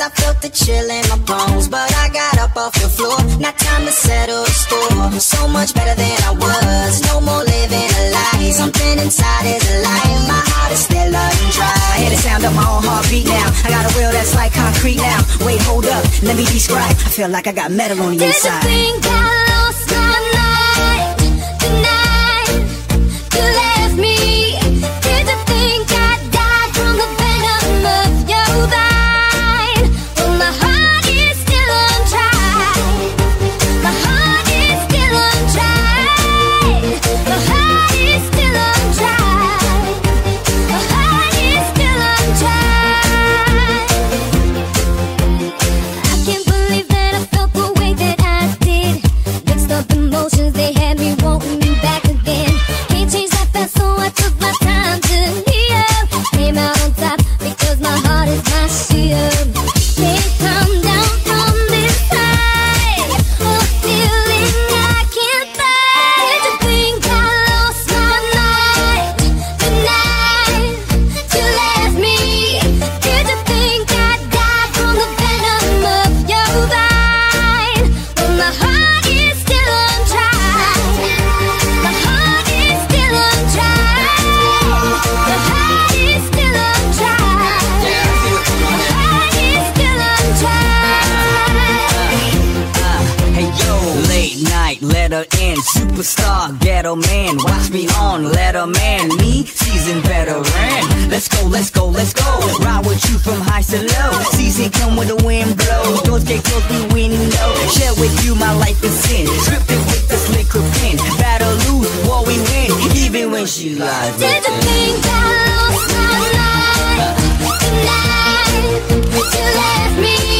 I felt the chill in my bones, but I got up off the floor. Now time to settle the score. So much better than I was. No more living a lie. Something inside is alive. My heart is still undry. I hear the sound of my own heartbeat now. I got a will that's like concrete now. Wait, hold up, let me describe. I feel like I got metal on the Did inside. you think I lost letter N. Superstar, ghetto man. Watch me on Letterman. Me, seasoned veteran. Let's go, let's go, let's go. Ride with you from high to low. Season come with the wind blows. Doors get closed, we window. Share with you my life is sin. Tripping with this liquid pen. Battle lose, war we win. Even when she lies. Did the thing that lost my life? Tonight, you left me.